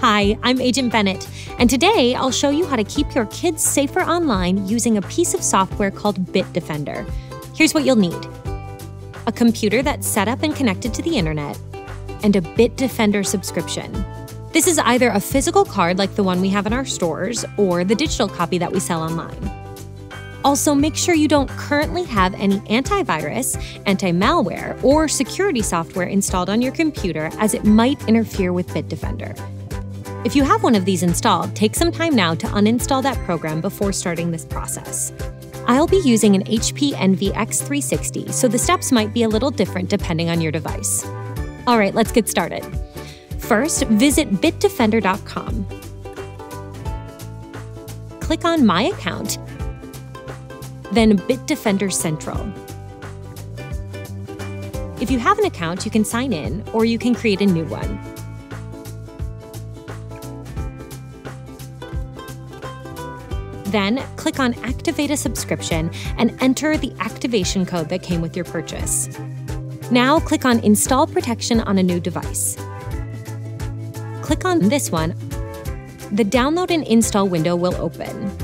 Hi, I'm Agent Bennett, and today I'll show you how to keep your kids safer online using a piece of software called Bitdefender. Here's what you'll need a computer that's set up and connected to the internet, and a Bitdefender subscription. This is either a physical card like the one we have in our stores or the digital copy that we sell online. Also, make sure you don't currently have any antivirus, anti malware, or security software installed on your computer as it might interfere with Bitdefender. If you have one of these installed, take some time now to uninstall that program before starting this process. I'll be using an HP Envy X360, so the steps might be a little different depending on your device. All right, let's get started. First, visit bitdefender.com. Click on My Account, then Bitdefender Central. If you have an account, you can sign in or you can create a new one. Then click on Activate a Subscription and enter the activation code that came with your purchase. Now click on Install Protection on a new device. Click on this one. The Download and Install window will open.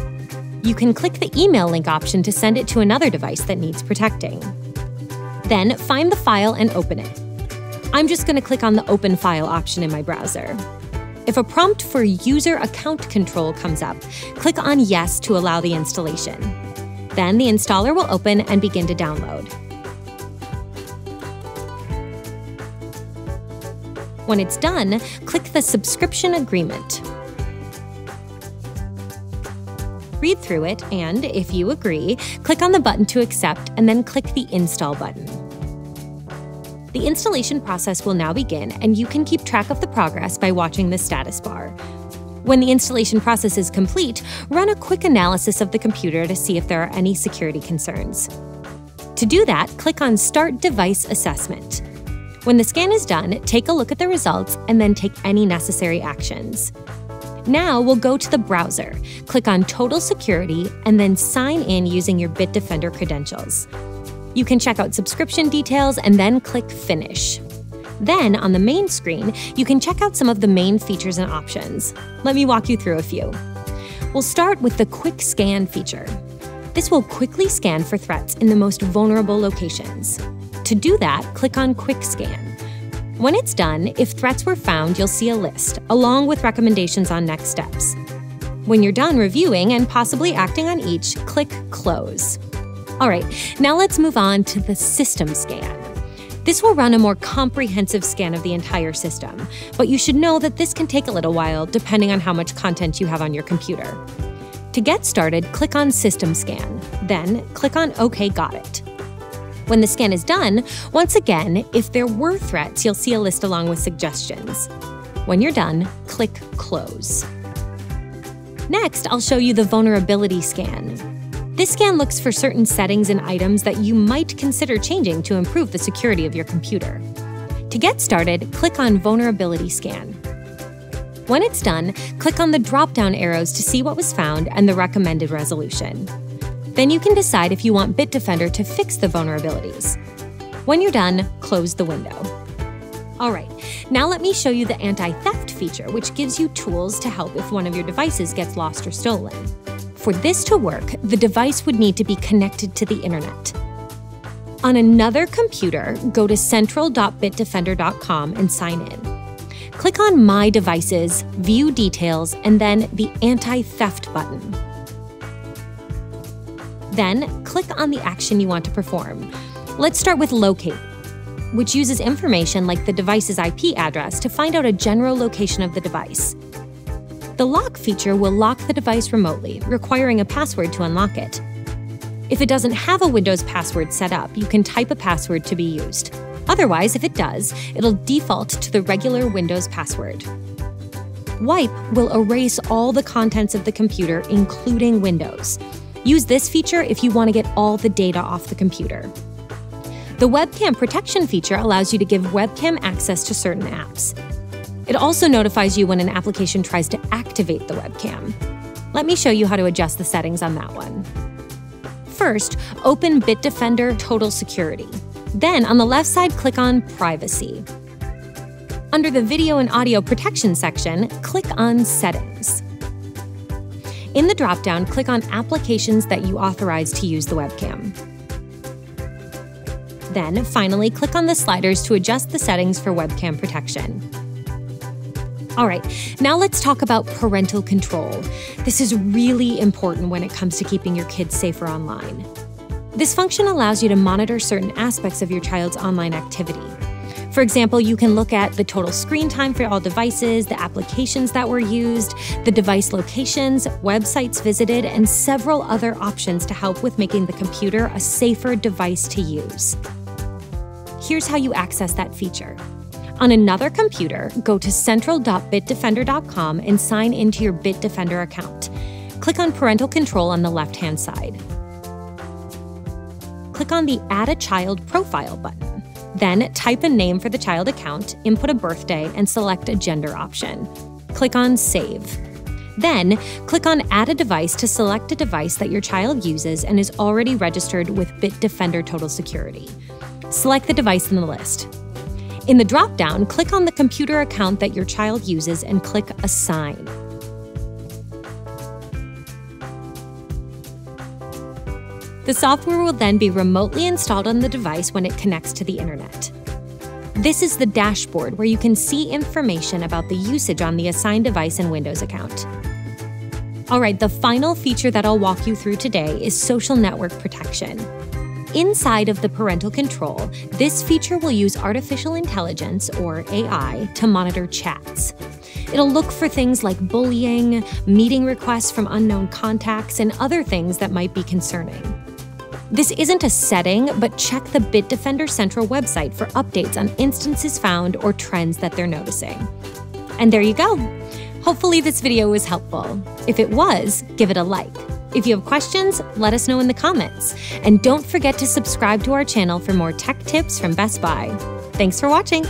You can click the email link option to send it to another device that needs protecting. Then find the file and open it. I'm just going to click on the Open File option in my browser. If a prompt for user account control comes up, click on Yes to allow the installation. Then the installer will open and begin to download. When it's done, click the Subscription Agreement. Read through it and, if you agree, click on the button to accept and then click the Install button. The installation process will now begin, and you can keep track of the progress by watching the status bar. When the installation process is complete, run a quick analysis of the computer to see if there are any security concerns. To do that, click on Start Device Assessment. When the scan is done, take a look at the results and then take any necessary actions. Now we'll go to the browser, click on Total Security, and then sign in using your Bitdefender credentials. You can check out subscription details and then click Finish. Then, on the main screen, you can check out some of the main features and options. Let me walk you through a few. We'll start with the Quick Scan feature. This will quickly scan for threats in the most vulnerable locations. To do that, click on Quick Scan. When it's done, if threats were found, you'll see a list, along with recommendations on next steps. When you're done reviewing and possibly acting on each, click Close. All right, now let's move on to the system scan. This will run a more comprehensive scan of the entire system, but you should know that this can take a little while depending on how much content you have on your computer. To get started, click on System Scan, then click on OK Got It. When the scan is done, once again, if there were threats, you'll see a list along with suggestions. When you're done, click Close. Next, I'll show you the vulnerability scan. This scan looks for certain settings and items that you might consider changing to improve the security of your computer. To get started, click on Vulnerability Scan. When it's done, click on the drop down arrows to see what was found and the recommended resolution. Then you can decide if you want Bitdefender to fix the vulnerabilities. When you're done, close the window. All right, now let me show you the anti theft feature, which gives you tools to help if one of your devices gets lost or stolen. For this to work, the device would need to be connected to the internet. On another computer, go to central.bitdefender.com and sign in. Click on My Devices, View Details, and then the Anti Theft button. Then, click on the action you want to perform. Let's start with Locate, which uses information like the device's IP address to find out a general location of the device. The lock feature will lock the device remotely, requiring a password to unlock it. If it doesn't have a Windows password set up, you can type a password to be used. Otherwise, if it does, it'll default to the regular Windows password. Wipe will erase all the contents of the computer, including Windows. Use this feature if you want to get all the data off the computer. The Webcam Protection feature allows you to give webcam access to certain apps. It also notifies you when an application tries to activate the webcam. Let me show you how to adjust the settings on that one. First, open Bitdefender Total Security. Then, on the left side, click on Privacy. Under the Video and Audio Protection section, click on Settings. In the dropdown, click on Applications that you authorize to use the webcam. Then, finally, click on the sliders to adjust the settings for webcam protection. All right, now let's talk about parental control. This is really important when it comes to keeping your kids safer online. This function allows you to monitor certain aspects of your child's online activity. For example, you can look at the total screen time for all devices, the applications that were used, the device locations, websites visited, and several other options to help with making the computer a safer device to use. Here's how you access that feature. On another computer, go to central.bitdefender.com and sign into your Bitdefender account. Click on Parental Control on the left hand side. Click on the Add a Child Profile button. Then type a name for the child account, input a birthday, and select a gender option. Click on Save. Then, click on Add a device to select a device that your child uses and is already registered with Bitdefender Total Security. Select the device in the list. In the dropdown, click on the computer account that your child uses and click Assign. The software will then be remotely installed on the device when it connects to the internet. This is the dashboard where you can see information about the usage on the assigned device and Windows account. All right, the final feature that I'll walk you through today is social network protection. Inside of the parental control, this feature will use artificial intelligence, or AI, to monitor chats. It'll look for things like bullying, meeting requests from unknown contacts, and other things that might be concerning. This isn't a setting, but check the Bitdefender Central website for updates on instances found or trends that they're noticing. And there you go. Hopefully, this video was helpful. If it was, give it a like. If you have questions, let us know in the comments. And don't forget to subscribe to our channel for more tech tips from Best Buy. Thanks for watching.